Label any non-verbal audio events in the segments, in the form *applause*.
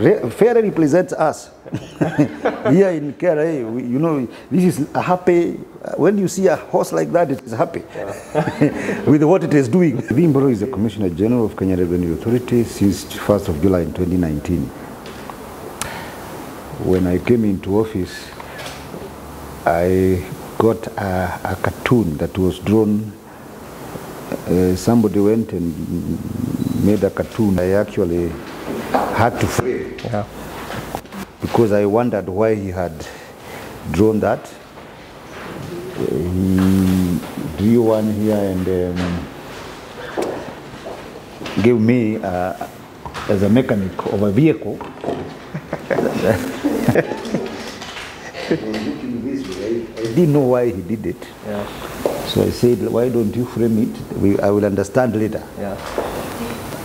Fairly represents us *laughs* here in KRA. You know, this is a happy. When you see a horse like that, it is happy *laughs* with what it is doing. Mburu is the Commissioner General of Kenya Revenue Authority since 1st of July in 2019. When I came into office, I got a, a cartoon that was drawn. Uh, somebody went and made a cartoon. I actually had to frame Yeah. because I wondered why he had drawn that. He drew one here and um, gave me uh, as a mechanic of a vehicle. I didn't know why he did it. Yeah. So I said, why don't you frame it? We, I will understand later. Yeah.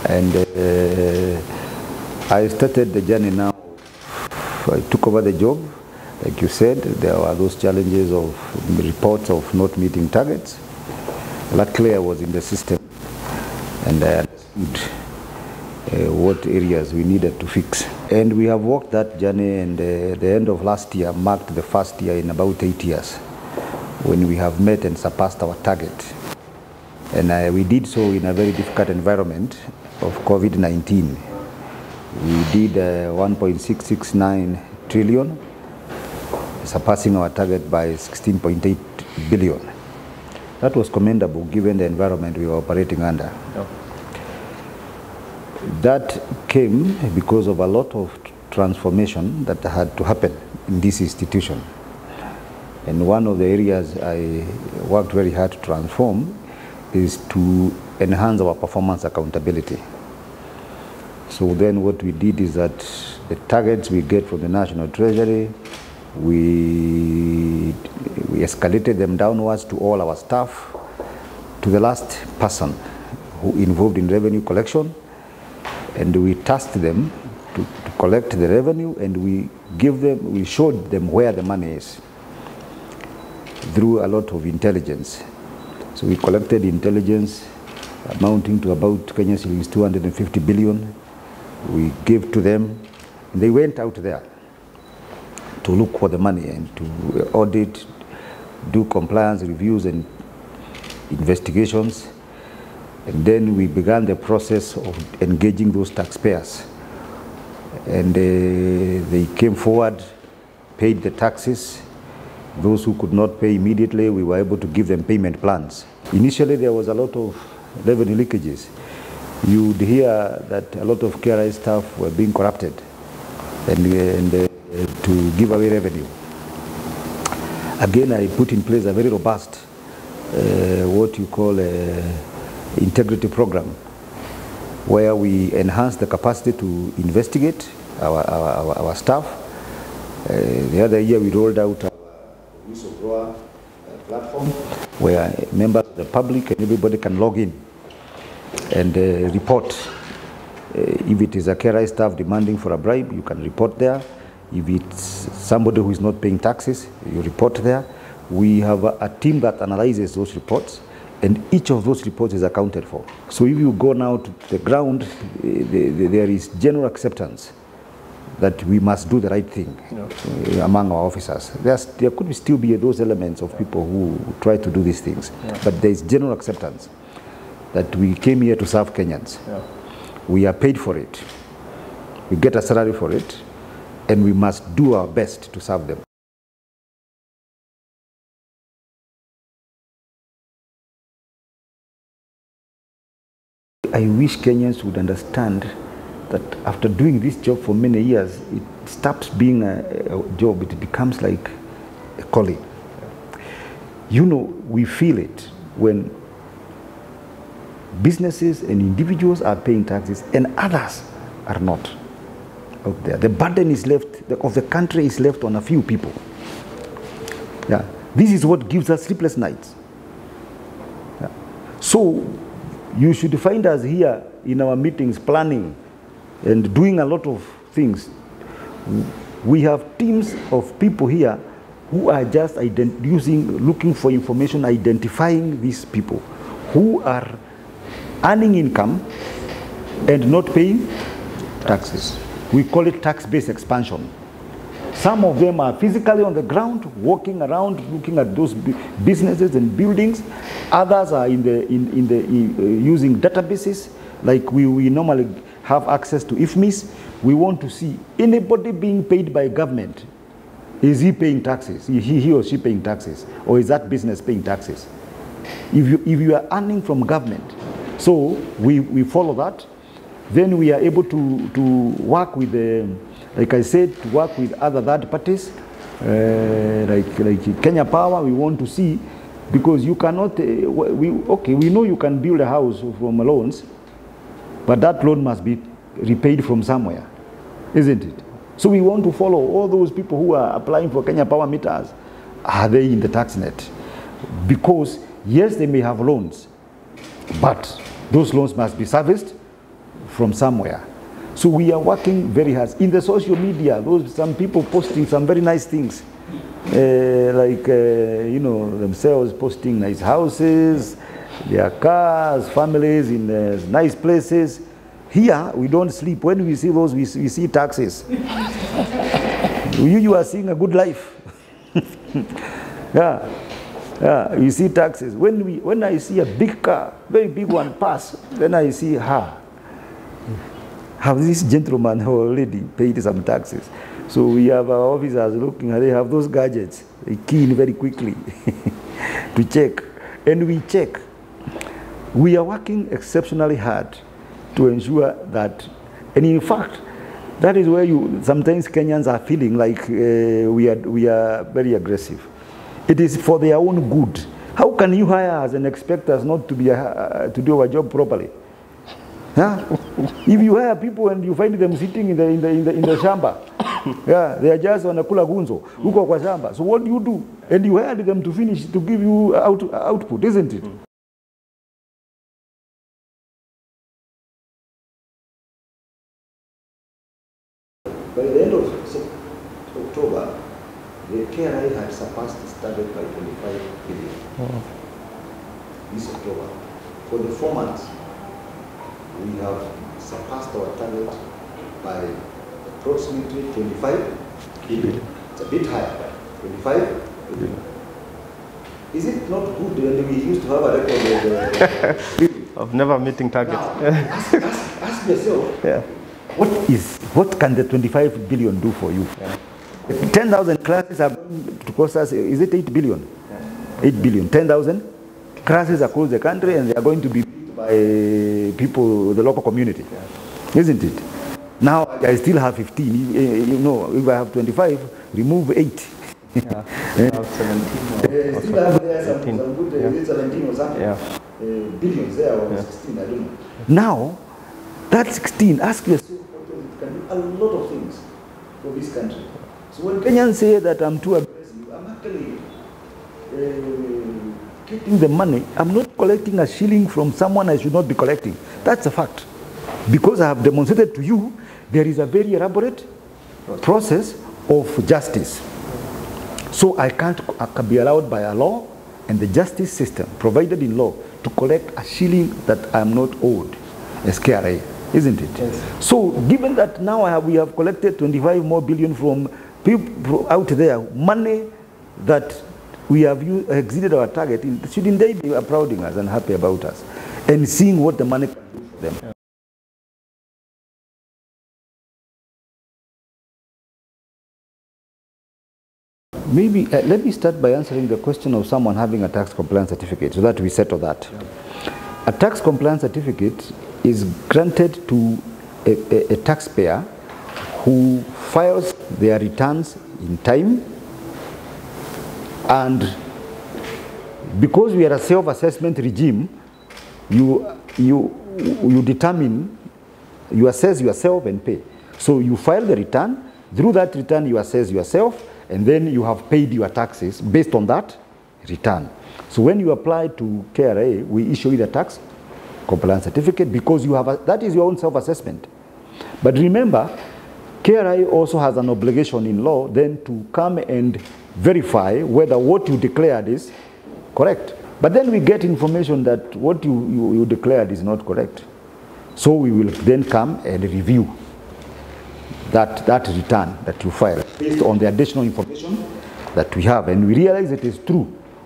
And uh, I started the journey now. I took over the job. Like you said, there were those challenges of reports of not meeting targets. Luckily, I was in the system and I understood uh, what areas we needed to fix. And we have worked that journey, and uh, the end of last year marked the first year in about eight years when we have met and surpassed our target. And uh, we did so in a very difficult environment of COVID 19. We did uh, 1.669 trillion, surpassing our target by 16.8 billion. That was commendable given the environment we were operating under. Yeah. That came because of a lot of transformation that had to happen in this institution. And one of the areas I worked very hard to transform is to enhance our performance accountability. So then what we did is that the targets we get from the National Treasury, we, we escalated them downwards to all our staff, to the last person who involved in revenue collection, and we tasked them to, to collect the revenue and we give them, we showed them where the money is through a lot of intelligence. So we collected intelligence amounting to about Kenya shillings 250 billion. We gave to them, they went out there to look for the money and to audit, do compliance reviews and investigations. And then we began the process of engaging those taxpayers. And uh, they came forward, paid the taxes. Those who could not pay immediately, we were able to give them payment plans. Initially, there was a lot of revenue leakages. You'd hear that a lot of KRA staff were being corrupted and, and uh, to give away revenue. Again, I put in place a very robust, uh, what you call integrity program, where we enhance the capacity to investigate our, our, our, our staff. Uh, the other year, we rolled out our whistleblower uh, platform, where members of the public and everybody can log in and uh, report. Uh, if it is a KRA staff demanding for a bribe, you can report there. If it's somebody who is not paying taxes, you report there. We have a, a team that analyzes those reports, and each of those reports is accounted for. So if you go now to the ground, uh, the, the, there is general acceptance that we must do the right thing uh, among our officers. There's, there could still be those elements of people who try to do these things, but there is general acceptance that we came here to serve Kenyans. Yeah. We are paid for it. We get a salary for it, and we must do our best to serve them. I wish Kenyans would understand that after doing this job for many years, it stops being a, a job, it becomes like a calling. You know, we feel it when businesses and individuals are paying taxes and others are not out there. The burden is left, of the country is left on a few people. Yeah. This is what gives us sleepless nights. Yeah. So you should find us here in our meetings planning and doing a lot of things. We have teams of people here who are just using, looking for information, identifying these people who are earning income and not paying taxes. We call it tax-based expansion. Some of them are physically on the ground, walking around, looking at those businesses and buildings. Others are in the, in, in the, uh, using databases, like we, we normally have access to IFMIS. We want to see anybody being paid by government. Is he paying taxes? Is he, he or she paying taxes? Or is that business paying taxes? If you, if you are earning from government, so we, we follow that, then we are able to, to work with the, like I said, to work with other third parties, uh, like, like Kenya Power, we want to see, because you cannot, uh, we, okay, we know you can build a house from loans, but that loan must be repaid from somewhere, isn't it? So we want to follow all those people who are applying for Kenya Power meters. Are they in the tax net? Because yes, they may have loans, but those loans must be serviced from somewhere. So we are working very hard. In the social media, those some people posting some very nice things. Uh, like, uh, you know, themselves posting nice houses, their cars, families in uh, nice places. Here, we don't sleep. When we see those, we, see- we see taxes. *laughs* you, you are seeing a good life. *laughs* yeah. Yeah, you see taxes. When, we, when I see a big car, very big one pass, then I see her. Have this gentleman who already paid some taxes? So we have our officers looking, they have those gadgets. They key in very quickly *laughs* to check. And we check. We are working exceptionally hard to ensure that, and in fact, that is where you sometimes Kenyans are feeling like uh, we, are, we are very aggressive. It is for their own good. How can you hire us and expect us not to, be, uh, to do our job properly? Huh? if you hire people and you find them sitting in the, in the, in the, in the shamba, *coughs* yeah, they are just wanakula gunzo huko kwa shamba. So what do you do? And you hired them to finish to give you out, output, isn't it? By 25 billion. It's a bit higher, 25 billion. Is it not good when we used to have a record of uh, *laughs* Of never meeting targets. now, ask, ask, ask yourself, *laughs* Yeah. what is, what can the 25 billion do for you? 10,000 classes are to cost us, is it 8 billion? 8 billion. 10,000 classes across the country and they are going to be by people, the local community. Isn't it? Now I still have 15. You, you know, if I have 25, remove 8. Yeah. *laughs* Eh? About 17 or, Uh, or still have there some, 17. some good, uh, Yeah. 17 or something? Yeah. Uh, billions there or 16, I don't know. Now, that 16, ask yourself, it can do a lot of things for this country. So when Kenyans say that I'm too aggressive, I'm actually uh, getting the money. I'm not collecting a shilling from someone I should not be collecting. That's a fact. Because I have demonstrated to you, there is a very elaborate process of justice. So I can't I can be allowed by a law and the justice system provided in law to collect a shilling that I am not owed as KRA, isn't it? Yes. So given that now I have, we have collected 25 more billion from people out there, money that we have u- exceeded our target, shouldn't they be applauding us and happy about us and seeing what the money can do for them? Maybe uh, let me start by answering the question of someone having a tax compliance certificate so that we settle that. Yeah. A tax compliance certificate is granted to a, a, a taxpayer who files their returns in time and because we are a self-assessment regime, you, you, you determine, you assess yourself and pay. So you file the return, through that return you assess yourself, and then you have paid your taxes based on that return. So when you apply to KRA, we issue you the tax compliance certificate because you have a, that is your own self-assessment. But remember, KRA also has an obligation in law then to come and verify whether what you declared is correct. But then we get information that what you, you, you declared is not correct. So we will then come and review that, that return that you file based on the additional information that we have. And we realize it is true.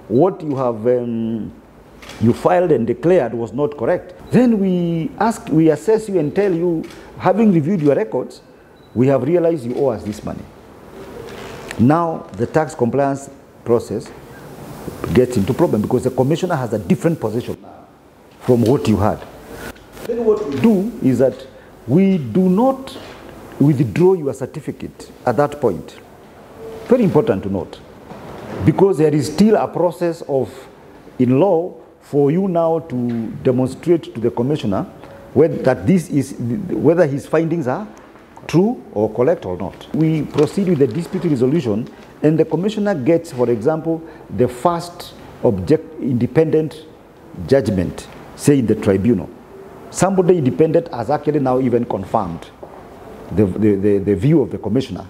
What you have um, you filed and declared was not correct. Then we ask, we assess you and tell you, having reviewed your records, we have realized you owe us this money. Now the tax compliance process gets into problem because the commissioner has a different position from what you had. Then what we do is that we do not withdraw your certificate at that point. Very important to note. Because there is still a process of, in law, for you now to demonstrate to the commissioner whether, that this is, whether his findings are true or correct or not. We proceed with the dispute resolution and the commissioner gets, for example, the first object, independent judgment, say in the tribunal. Somebody independent has actually now even confirmed the, the, the, view of the commissioner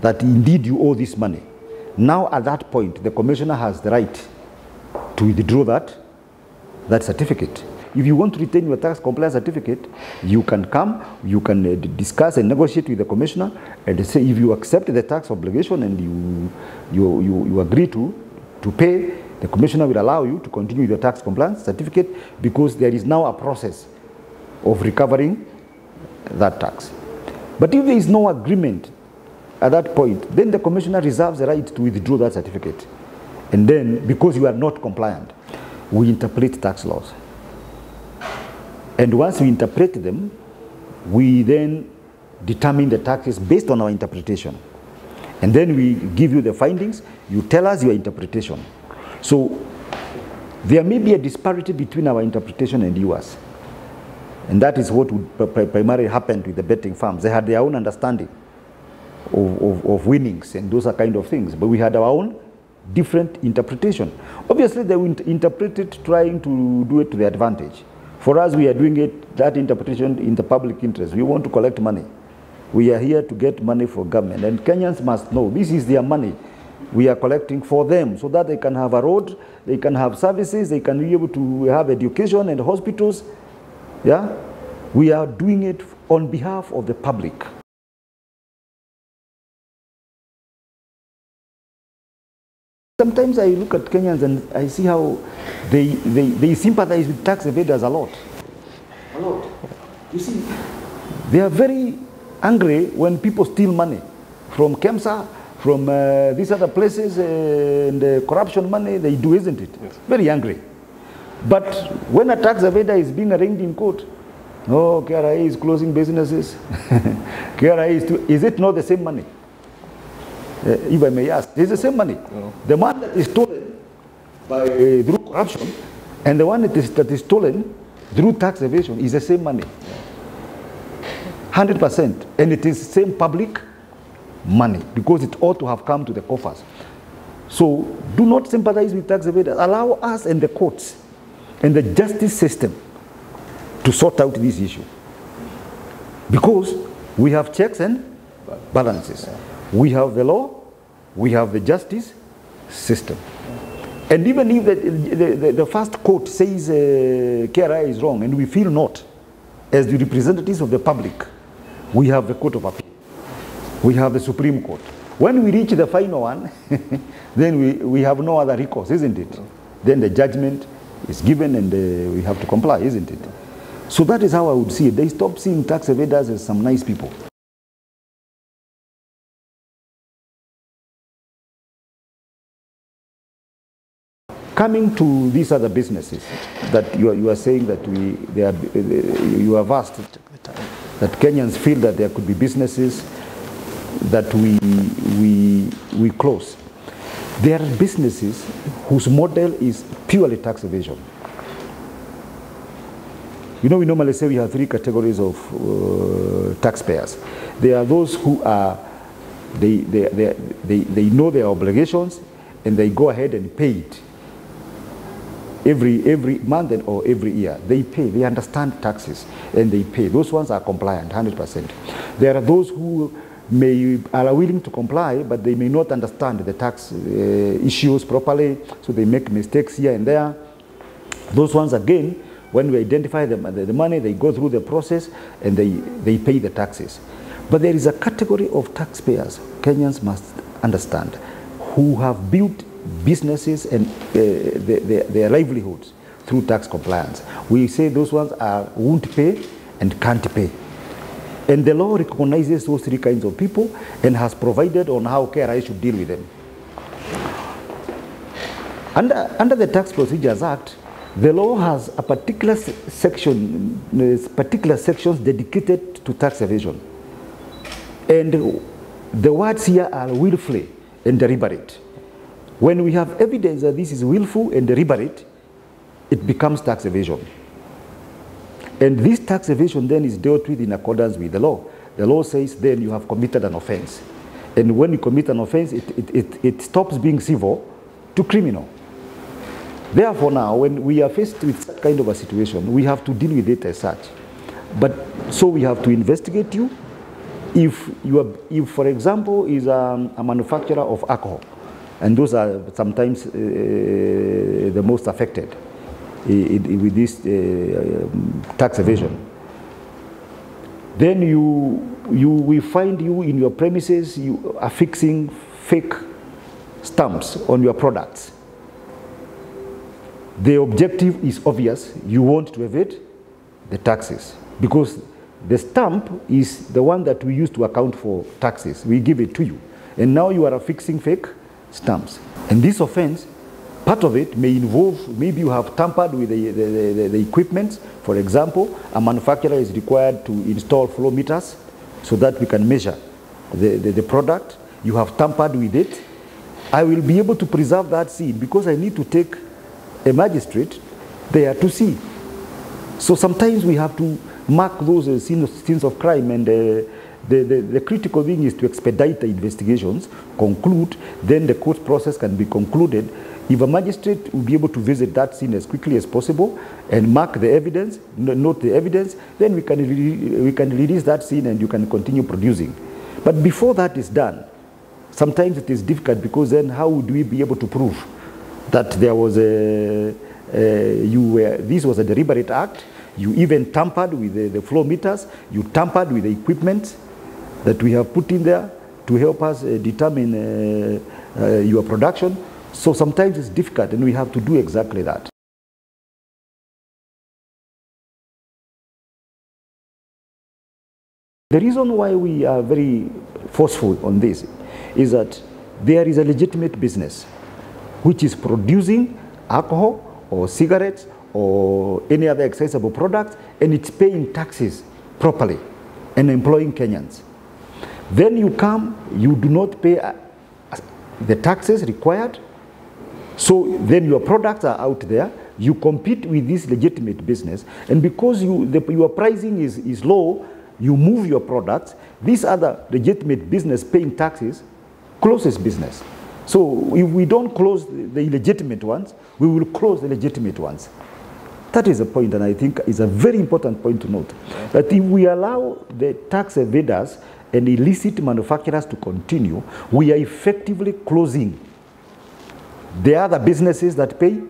that indeed you owe this money. Now at that point, the commissioner has the right to withdraw that, that certificate. If you want to retain your tax compliance certificate, you can come, you can uh, discuss and negotiate with the commissioner and say if you accept the tax obligation and you, you, you, you agree to, to pay, the commissioner will allow you to continue with your tax compliance certificate because there is now a process of recovering that tax. But if there is no agreement at that point, then the commissioner reserves the right to withdraw that certificate. And then, because you are not compliant, we interpret tax laws. And once we interpret them, we then determine the taxes based on our interpretation. And then we give you the findings, you tell us your interpretation. So there may be a disparity between our interpretation and yours. And that is what would primarily happened with the betting farms. They had their own understanding of, of, of winnings and those are kind of things. But we had our own different interpretation. Obviously, they would interpret it trying to do it to the advantage. For us, we are doing it, that interpretation in the public interest. We want to collect money. We are here to get money for government. And Kenyans must know this is their money we are collecting for them so that they can have a road, they can have services, they can be able to have education and hospitals. Yeah? We are doing it on behalf of the public. Sometimes I look at Kenyans and I see how they, they, they sympathize with tax evaders a lot. A lot. You see, they are very angry when people steal money from KEMSA, from uh, these other places, uh, and uh, corruption money they do, isn't it? Yes. Very angry. But when a tax evader is being arraigned in court, oh, KRA is closing businesses. *laughs* KRA is, to, is it not the same money? Uh, if I may ask, it's the same money. No. The money that is stolen by, uh, through corruption and the one that is, that is stolen through tax evasion is the same money. 100%. And it is the same public money because it ought to have come to the coffers. So do not sympathize with tax evaders. Allow us and the courts and the justice system to sort out this issue. Because we have checks and balances. We have the law, we have the justice system. And even if the, the, the, the first court says uh, KRA is wrong and we feel not, as the representatives of the public, we have the Court of Appeal. We have the Supreme Court. When we reach the final one, *laughs* then we, we have no other recourse, isn't it? Then the judgment is given and uh, we have to comply, isn't it? So that is how I would see it. They stop seeing tax evaders as some nice people. Coming to these other businesses that you are, you are saying that we, they are, you have asked that Kenyans feel that there could be businesses that we, we, we close. There are businesses whose model is purely tax evasion. You know, we normally say we have three categories of uh, taxpayers. There are those who are, they, they, they, they, they know their obligations and they go ahead and pay it every, every month and or every year. They pay, they understand taxes and they pay. Those ones are compliant, 100%. There are those who may are willing to comply, but they may not understand the tax uh, issues properly, so they make mistakes here and there. Those ones again, when we identify the, the money, they go through the process and they, they pay the taxes. But there is a category of taxpayers Kenyans must understand who have built businesses and uh, their, their, their livelihoods through tax compliance. We say those ones are won't pay and can't pay. And the law recognizes those three kinds of people and has provided on how KRA should deal with them. Under, under the Tax Procedures Act, the law has a particular section, uh, particular sections dedicated to tax evasion. And the words here are willfully and deliberate. When we have evidence that this is willful and deliberate, it becomes tax evasion. And this tax evasion then is dealt with in accordance with the law. The law says then you have committed an offense. And when you commit an offense, it, it, it, it stops being civil to criminal. Therefore, now, when we are faced with that kind of a situation, we have to deal with it as such. But so we have to investigate you. If you are, if for example, is a, a manufacturer of alcohol, and those are sometimes uh, the most affected with this uh, um, tax evasion, then you you we find you in your premises you are fixing fake stamps on your products. The objective is obvious. You want to evade the taxes because the stamp is the one that we use to account for taxes. We give it to you. And now you are affixing fake stamps. And this offense, part of it may involve maybe you have tampered with the, the, the, the equipment. For example, a manufacturer is required to install flow meters so that we can measure the, the, the product. You have tampered with it. I will be able to preserve that scene because I need to take a magistrate there to see. So sometimes we have to mark those uh, scenes, scenes of crime, and uh, the, the, the critical thing is to expedite the investigations, conclude, then the court process can be concluded. If a magistrate will be able to visit that scene as quickly as possible and mark the evidence, note the evidence, then we can, we can release that scene and you can continue producing. But before that is done, sometimes it is difficult because then how would we be able to prove that there was a, uh, you were, this was a deliberate act, you even tampered with the, the flow meters, you tampered with the equipment that we have put in there to help us uh, determine uh, uh, your production. So sometimes it's difficult and we have to do exactly that. The reason why we are very forceful on this is that there is a legitimate business which is producing alcohol or cigarettes or any other excisable product and it's paying taxes properly and employing Kenyans. Then you come, you do not pay uh, the taxes required, so then your products are out there. You compete with this legitimate business, and because you, the, your pricing is, is low, you move your products. This other legitimate business paying taxes closes business. So if we don't close the illegitimate ones, we will close the legitimate ones. That is a point, and I think is a very important point to note. That if we allow the tax evaders and illicit manufacturers to continue, we are effectively closing the other businesses that pay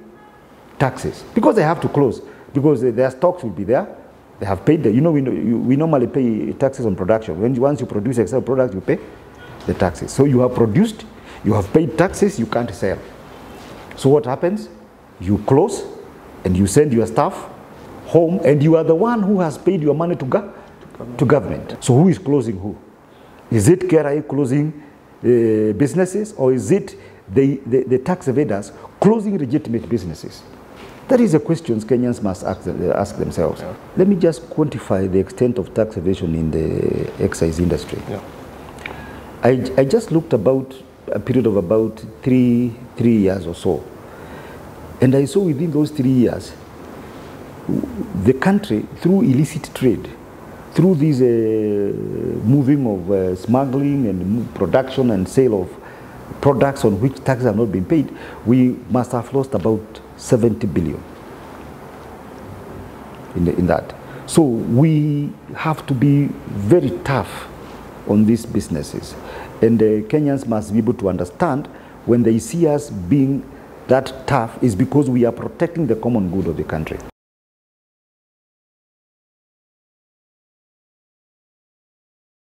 taxes because they have to close because their stocks will be there. They have paid. The, you know, we, we normally pay taxes on production. When once you produce a sell product, you pay the taxes. So you have produced, you have paid taxes, you can't sell. So what happens? You close, and you send your staff home, and you are the one who has paid your money to, go- to government. So who is closing who? Is it KRA closing uh, businesses, or is it the, the, the tax evaders closing legitimate businesses? That is a question Kenyans must ask, ask themselves. Let me just quantify the extent of tax evasion in the excise industry. Yeah. I, I just looked about a period of about three, three years or so. And I saw within those three years, the country, through illicit trade, through this uh, moving of uh, smuggling and production and sale of products on which taxes have not been paid, we must have lost about 70 billion in, the, in that. So we have to be very tough on these businesses. And uh, Kenyans must be able to understand when they see us being that tough is because we are protecting the common good of the country.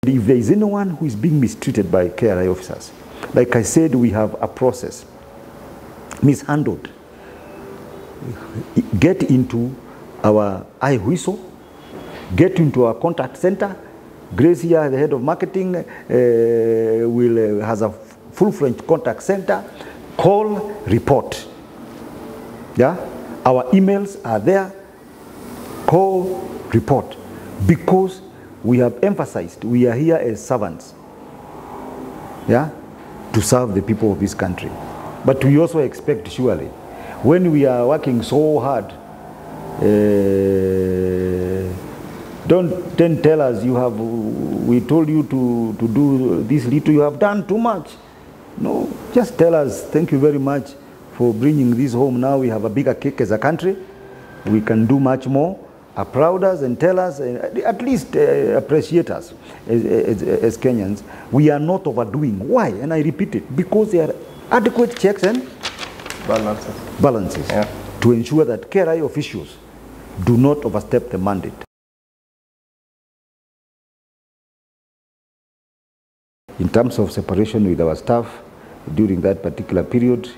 If there is anyone who is being mistreated by KRA officers, like I said, we have a process mishandled. Get into our eye whistle, get into our contact center. Grace here, the head of marketing, uh, will uh, has a full french contact center. Call, report. Yeah, our emails are there. Call, report, because we have emphasized we are here as servants. Yeah, to serve the people of this country. But we also expect, surely, when we are working so hard, uh, don't then tell us you have, we told you to, to do this little, you have done too much. No, just tell us, thank you very much for bringing this home. Now we have a bigger cake as a country. We can do much more. Applaud us and tell us, uh, at least uh, appreciate us as, as, as Kenyans. We are not overdoing. Why? And I repeat it, because there are adequate checks and Balances. balances Yeah. to ensure that KRA officials do not overstep the mandate. In terms of separation with our staff during that particular period,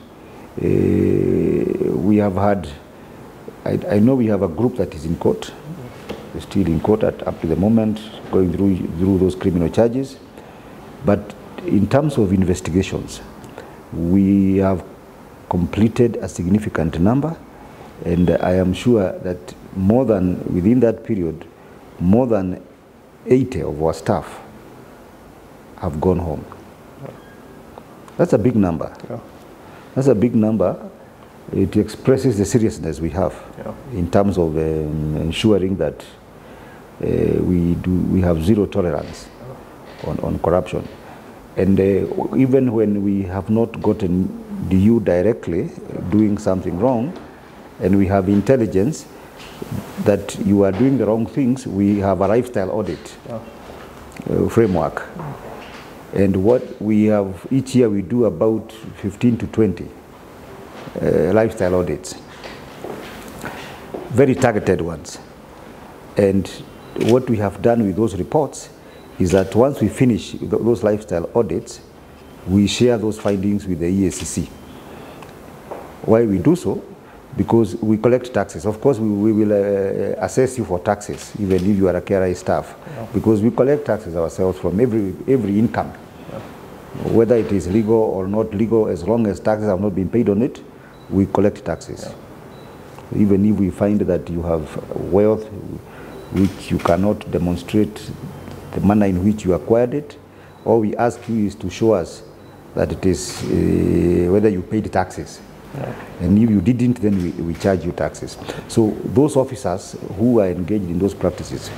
eh, we have had, I, I know we have a group that is in court, They're still in court at, up to the moment, going through, through those criminal charges. But in terms of investigations, we have completed a significant number, and I am sure that more than, within that period, more than 80 of our staff have gone home. That's a big number. Yeah. That's a big number. It expresses the seriousness we have Yeah. in terms of um, ensuring that uh, we do we have zero tolerance on, on corruption. And uh, even when we have not gotten you directly doing something wrong, and we have intelligence that you are doing the wrong things, we have a lifestyle audit Yeah. uh, framework. And what we have, each year we do about 15 to 20 uh, lifestyle audits. Very targeted ones. And what we have done with those reports is that once we finish th- those lifestyle audits, we share those findings with the EACC. Why we do so? Because we collect taxes. Of course, we, we will uh, assess you for taxes, even if you are a KRA staff, because we collect taxes ourselves from every, every income. Whether it is legal or not legal, as long as taxes have not been paid on it, we collect taxes. Even if we find that you have wealth which you cannot demonstrate the manner in which you acquired it, all we ask you is to show us that it is uh, whether you paid taxes. And if you didn't, then we, we charge you taxes. So those officers who are engaged in those practices,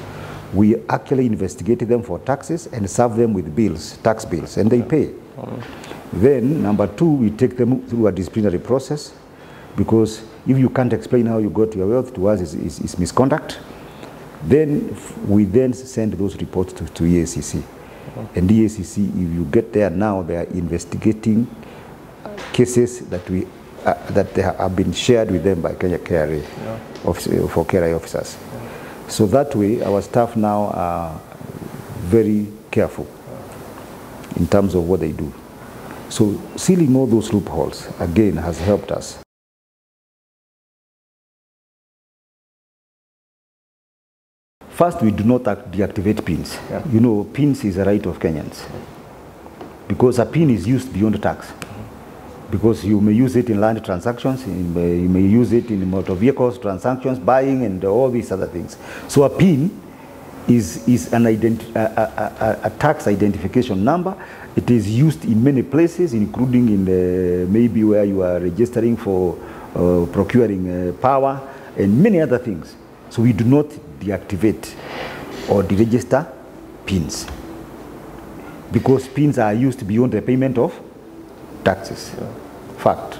we actually investigate them for taxes and serve them with bills, tax bills, and they pay. Then, number two, we take them through a disciplinary process because if you can't explain how you got your wealth to us, is, is, is misconduct. Then we then send those reports to, to EACC. And EACC, if you get there now, they are investigating cases that we uh, that they have been shared with them by Kenya KRA office- for KRA officers. So that way, our staff now are very careful in terms of what they do. So sealing all those loopholes again has helped us. First, we do not deactivate pins. Yeah. You know, pins is a right of Kenyans because a pin is used beyond tax. Because you may use it in land transactions, in, uh, you may use it in motor vehicles transactions, buying, and all these other things. So a pin is, is an identi a, a, a, a tax identification number. It is used in many places, including in the, maybe where you are registering for uh, procuring uh, power and many other things. So we do not deactivate or deregister pins because pins are used beyond the payment of taxes. Fact.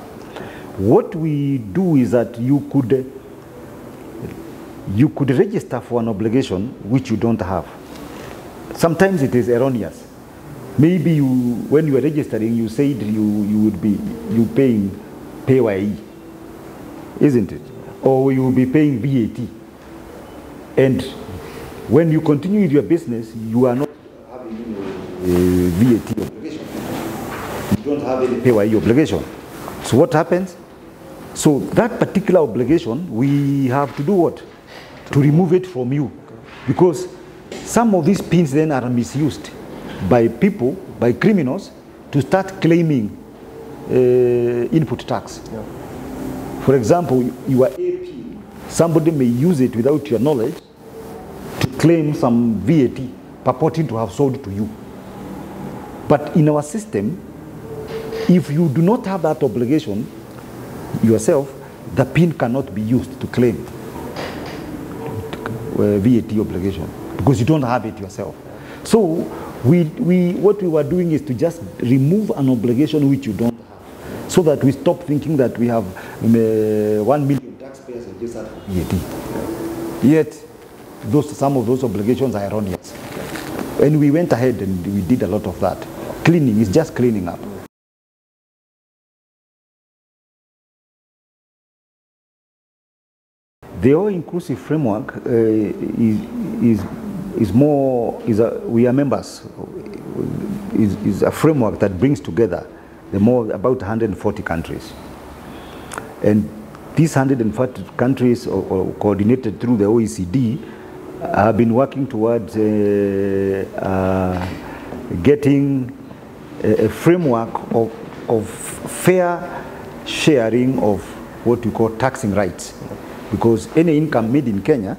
What we do is that you could you could register for an obligation which you don't have. Sometimes it is erroneous. Maybe you, when you are registering, you said you, you would be you paying PAYE, isn't it? Or you will be paying VAT. And when you continue with your business, you are not having any VAT obligation. You don't have any PAYE obligation. So what happens? So that particular obligation, we have to do what? To remove it from you. Because some of these pins then are misused by people, by criminals, to start claiming uh, input tax. For example, your AP, somebody may use it without your knowledge to claim some VAT purporting to have sold to you. But in our system, if you do not have that obligation yourself, the PIN cannot be used to claim uh, VAT obligation because you don't have it yourself. So we, we, what we were doing is to just remove an obligation which you don't have so that we stop thinking that we have um, uh, one million have Yet, those, some of those obligations are erroneous. And we went ahead and we did a lot of that. Cleaning is just cleaning up. The all-inclusive framework uh, is, is, is more, is a, we are members, is, is a framework that brings together the more, about 140 countries. And these 140 countries, or, or coordinated through the OECD, have been working towards uh, uh, getting a, a framework of, of fair sharing of what we call taxing rights. Because any income made in Kenya,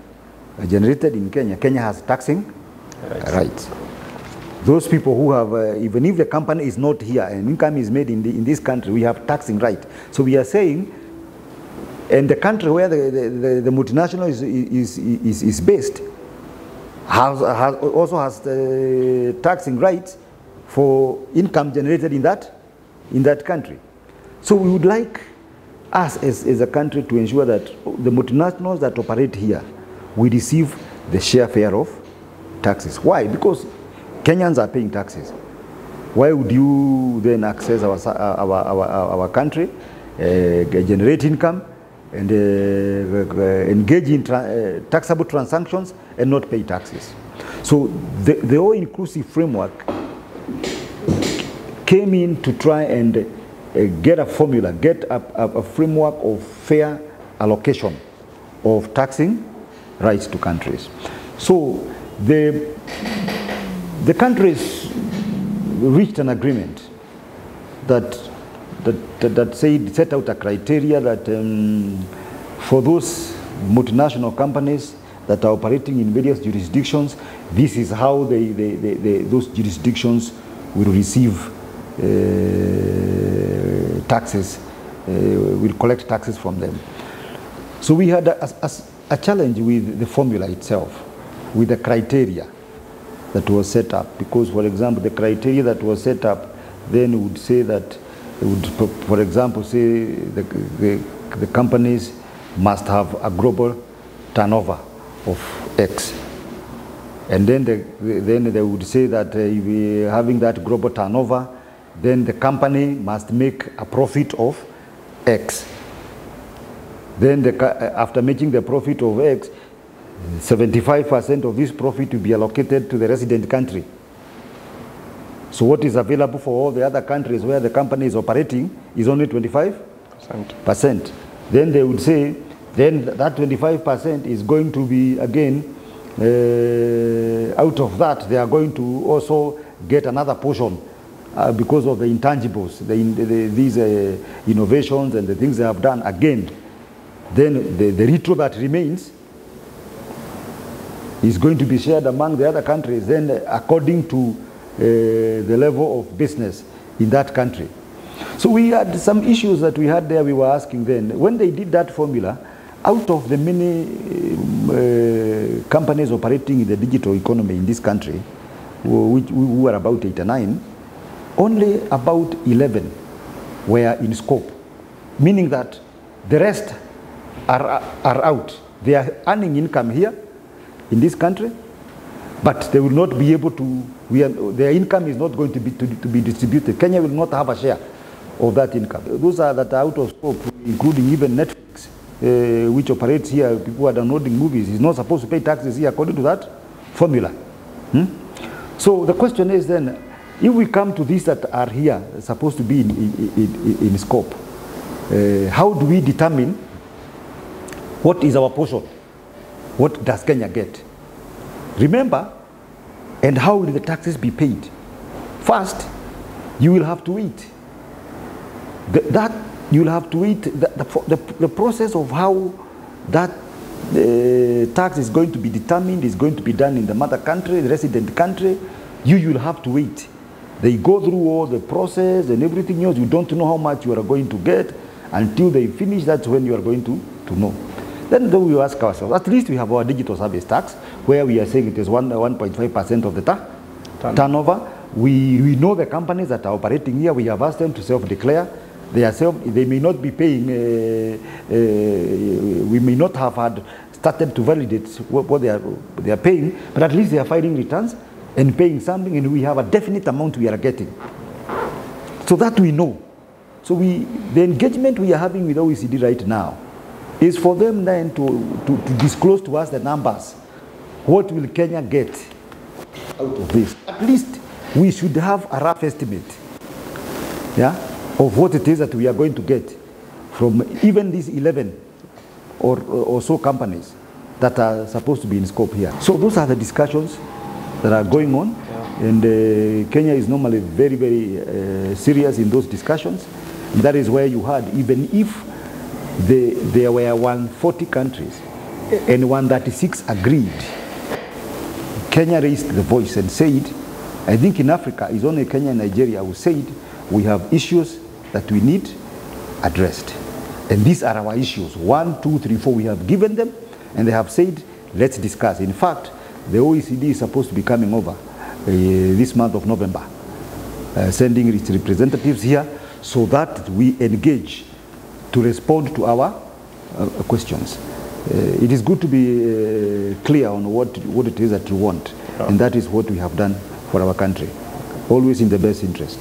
uh, generated in Kenya, Kenya has taxing rights. Those people who have, uh, even if the company is not here and income is made in, the, in this country, we have taxing right. So we are saying, and the country where the, the, the, the multinational is, is, is, is based has, has, also has the taxing rights for income generated in that, in that country. So we would like us as, as a country to ensure that the multinationals that operate here we receive the share fare of taxes. Why? Because Kenyans are paying taxes. Why would you then access our, our, our, our country, uh, generate income, and uh, engage in tra uh, taxable transactions and not pay taxes? So the, the all-inclusive framework came in to try and uh, get a formula, get a, a, a, framework of fair allocation of taxing rights to countries. So the, the countries reached an agreement that, that, that, said, set out a criteria that um, for those multinational companies that are operating in various jurisdictions, this is how they, they, they, they those jurisdictions will receive uh, taxes, uh, will collect taxes from them. So we had a, a, a, challenge with the formula itself, with the criteria that was set up. Because, for example, the criteria that was set up then would say that, would, for example, say the, the, the companies must have a global turnover of X. And then, the, then they would say that uh, having that global turnover, then the company must make a profit of X. Then the, after making the profit of X, 75% of this profit will be allocated to the resident country. So what is available for all the other countries where the company is operating is only 25%. Percent. Then they would say, then that 25% is going to be again, uh, out of that, they are going to also get another portion uh, because of the intangibles, the, the, these uh, innovations and the things they have done again, then the, the retro that remains is going to be shared among the other countries then according to the level of business in that country. So we had some issues that we had there we were asking then. When they did that formula, out of the many uh, companies operating in the digital economy in this country, which we were about eight or nine, only about 11 were in scope, meaning that the rest are, are out. They are earning income here in this country, but they will not be able to, we are, their income is not going to be, to, to be distributed. Kenya will not have a share of that income. Those are that are out of scope, including even Netflix, uh, which operates here, people are downloading movies, is not supposed to pay taxes here according to that formula. Hmm? So the question is then, If we come to these that are here, supposed to be in, in, in, in scope, uh, how do we determine what is our portion? What does Kenya get? Remember, and how will the taxes be paid? First, you will have to eat. The, that you will have to eat. The, the, the, the process of how that uh, tax is going to be determined is going to be done in the mother country, the resident country. You will have to wait. They go through all the process and everything else. You don't know how much you are going to get until they finish. That's when you are going to, to know. Then, then we ask ourselves, at least we have our digital service tax, where we are saying it is 1.5% of the Turn- turnover. We, we know the companies that are operating here. We have asked them to self-declare. They, self, they may not be paying, uh, uh, we may not have had started to validate what, what they, are, they are paying, but at least they are filing returns and paying something, and we have a definite amount we are getting. So that we know. So we, the engagement we are having with OECD right now is for them then to, to, to disclose to us the numbers. What will Kenya get out of this? At least we should have a rough estimate, yeah, of what it is that we are going to get from even these 11 or, or so companies that are supposed to be in scope here. So those are the discussions that are going on, and uh, Kenya is normally very, very uh, serious in those discussions. That is where you had, even if the, there were 140 countries and 136 agreed, Kenya raised the voice and said, I think in Africa, it's only Kenya and Nigeria who said we have issues that we need addressed. And these are our issues. One, two, three, four, we have given them, and they have said, let's discuss. In fact, the OECD is supposed to be coming over uh, this month of November, uh, sending its representatives here so that we engage to respond to our uh, questions. Uh, it is good to be uh, clear on what, what it is that you want, and that is what we have done for our country, always in the best interest.